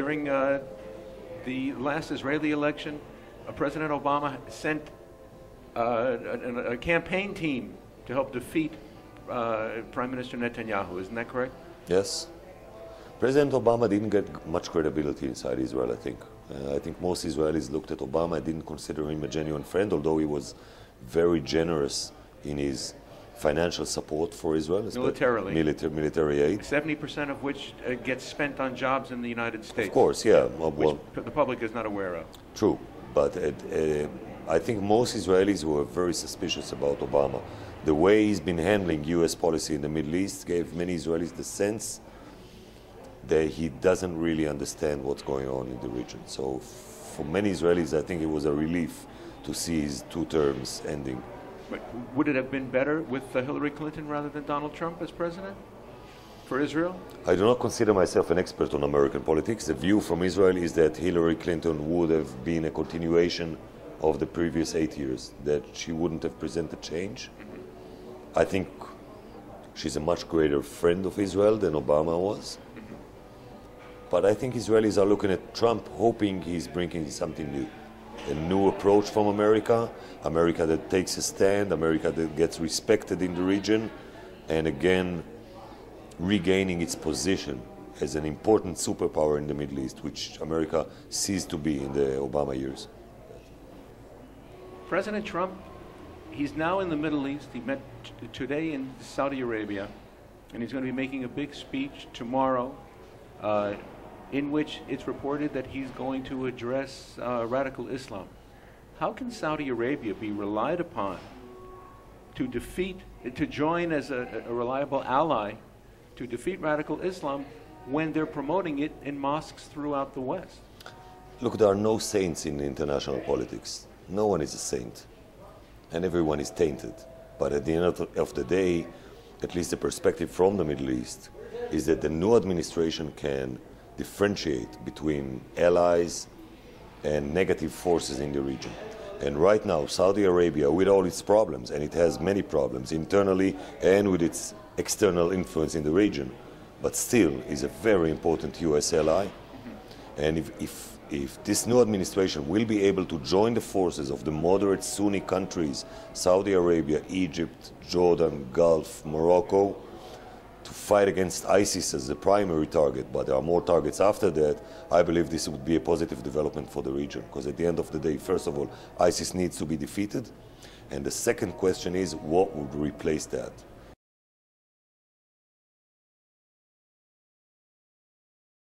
during uh, the last Israeli election, uh, President Obama sent uh, a, a, campaign team to help defeat uh, Prime Minister Netanyahu. Isn't that correct? Yes. President Obama didn't get much credibility inside Israel, I think. Uh, I think most Israelis looked at Obama and didn't consider him a genuine friend, although he was very generous in his financial support for Israel. Militarily. Military, military aid. 70% of which uh, gets spent on jobs in the United States. Of course, yeah. Well, which the public is not aware of. True. But it, uh, I think most Israelis were very suspicious about Obama. The way he's been handling U.S. policy in the Middle East gave many Israelis the sense that he doesn't really understand what's going on in the region. So for many Israelis, I think it was a relief to see his two terms ending. But would it have been better with Hillary Clinton rather than Donald Trump as president for Israel? I do not consider myself an expert on American politics. The view from Israel is that Hillary Clinton would have been a continuation of the previous eight years, that she wouldn't have presented change. Mm-hmm. I think she's a much greater friend of Israel than Obama was. Mm-hmm. But I think Israelis are looking at Trump hoping he's bringing something new a new approach from America, America that takes a stand, America that gets respected in the region, and again, regaining its position as an important superpower in the Middle East, which America ceased to be in the Obama years. President Trump, he's now in the Middle East. He met today in Saudi Arabia, and he's going to be making a big speech tomorrow. Uh, in which it's reported that he's going to address uh, radical Islam. How can Saudi Arabia be relied upon to defeat, to join as a, a reliable ally to defeat radical Islam when they're promoting it in mosques throughout the West? Look, there are no saints in international politics. No one is a saint, and everyone is tainted. But at the end of the day, at least the perspective from the Middle East is that the new administration can differentiate between allies and negative forces in the region. And right now, Saudi Arabia, with all its problems, and it has many problems internally and with its external influence in the region, but still is a very important US ally. And if, if, if this new administration will be able to join the forces of the moderate Sunni countries, Saudi Arabia, Egypt, Jordan, Gulf, Morocco, to fight against ISIS as the primary target, but there are more targets after that, I believe this would be a positive development for the region. Because at the end of the day, first of all, ISIS needs to be defeated. And the second question is what would replace that?